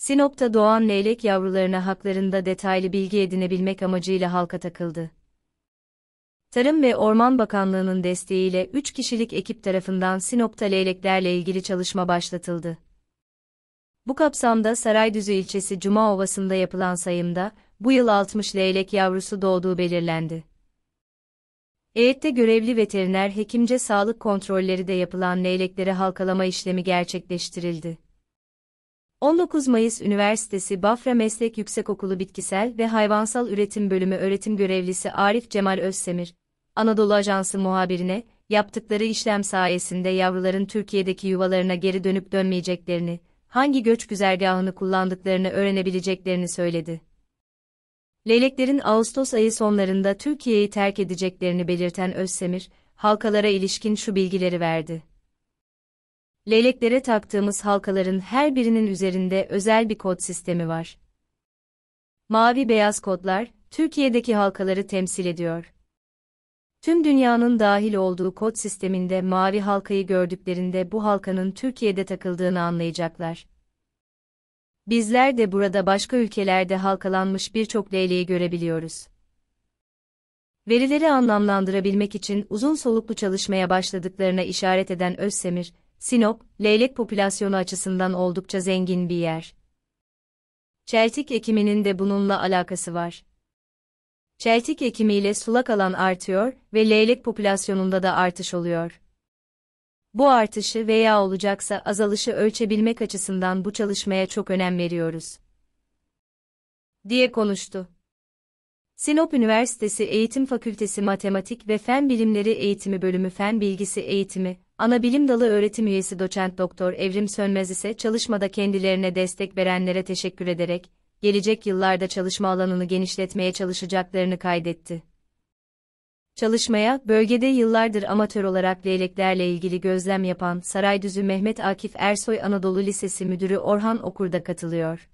Sinop'ta doğan leylek yavrularına haklarında detaylı bilgi edinebilmek amacıyla halka takıldı. Tarım ve Orman Bakanlığı'nın desteğiyle 3 kişilik ekip tarafından Sinop'ta leyleklerle ilgili çalışma başlatıldı. Bu kapsamda Saraydüzü ilçesi Cuma Ovası'nda yapılan sayımda, bu yıl 60 leylek yavrusu doğduğu belirlendi. Heyette görevli veteriner hekimce sağlık kontrolleri de yapılan leyleklere halkalama işlemi gerçekleştirildi. 19 Mayıs Üniversitesi Bafra Meslek Yüksekokulu Bitkisel ve Hayvansal Üretim Bölümü öğretim görevlisi Arif Cemal Özsemir, Anadolu Ajansı muhabirine, yaptıkları işlem sayesinde yavruların Türkiye'deki yuvalarına geri dönüp dönmeyeceklerini, hangi göç güzergahını kullandıklarını öğrenebileceklerini söyledi. Leyleklerin Ağustos ayı sonlarında Türkiye'yi terk edeceklerini belirten Özsemir, halkalara ilişkin şu bilgileri verdi. Leyleklere taktığımız halkaların her birinin üzerinde özel bir kod sistemi var. Mavi beyaz kodlar, Türkiye'deki halkaları temsil ediyor. Tüm dünyanın dahil olduğu kod sisteminde mavi halkayı gördüklerinde bu halkanın Türkiye'de takıldığını anlayacaklar. Bizler de burada başka ülkelerde halkalanmış birçok leyleği görebiliyoruz. Verileri anlamlandırabilmek için uzun soluklu çalışmaya başladıklarına işaret eden Özsemir, Sinop, leylek popülasyonu açısından oldukça zengin bir yer. Çeltik ekiminin de bununla alakası var. Çeltik ekimiyle sulak alan artıyor ve leylek popülasyonunda da artış oluyor. Bu artışı veya olacaksa azalışı ölçebilmek açısından bu çalışmaya çok önem veriyoruz. diye konuştu. Sinop Üniversitesi Eğitim Fakültesi Matematik ve Fen Bilimleri Eğitimi Bölümü Fen Bilgisi Eğitimi, Ana Bilim Dalı Öğretim Üyesi Doçent Doktor Evrim Sönmez ise çalışmada kendilerine destek verenlere teşekkür ederek, gelecek yıllarda çalışma alanını genişletmeye çalışacaklarını kaydetti. Çalışmaya, bölgede yıllardır amatör olarak leyleklerle ilgili gözlem yapan Saraydüzü Mehmet Akif Ersoy Anadolu Lisesi Müdürü Orhan Okur da katılıyor.